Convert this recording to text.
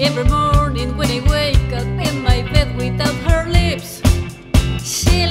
Every morning when I wake up in my bed without her lips, she